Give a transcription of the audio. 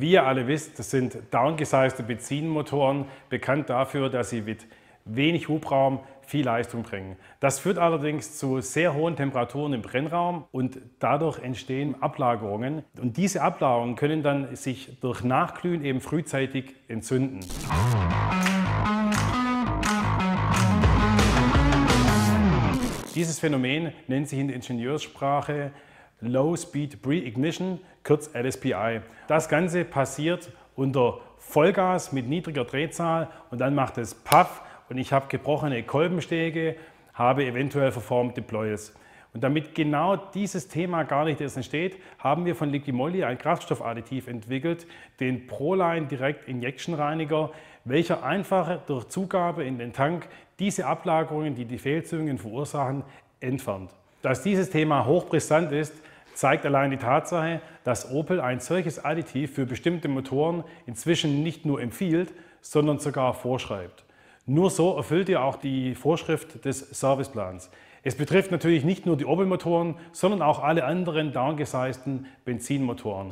Wie ihr alle wisst, das sind downgesizte Benzinmotoren, bekannt dafür, dass sie mit wenig Hubraum viel Leistung bringen. Das führt allerdings zu sehr hohen Temperaturen im Brennraum und dadurch entstehen Ablagerungen. Und diese Ablagerungen können dann sich durch Nachglühen eben frühzeitig entzünden. Dieses Phänomen nennt sich in der Ingenieurssprache Low Speed Pre-Ignition, kurz LSPI. Das Ganze passiert unter Vollgas mit niedriger Drehzahl und dann macht es Puff und ich habe gebrochene Kolbenstege, habe eventuell verformte Pleuels. Und damit genau dieses Thema gar nicht erst entsteht, haben wir von Liquimolli ein Kraftstoffadditiv entwickelt, den Proline Direct Injection Reiniger, welcher einfach durch Zugabe in den Tank diese Ablagerungen, die die Fehlzündungen verursachen, entfernt. Dass dieses Thema hochbrisant ist, zeigt allein die Tatsache, dass Opel ein solches Additiv für bestimmte Motoren inzwischen nicht nur empfiehlt, sondern sogar vorschreibt. Nur so erfüllt ihr auch die Vorschrift des Serviceplans. Es betrifft natürlich nicht nur die Opel-Motoren, sondern auch alle anderen downgesizten Benzinmotoren.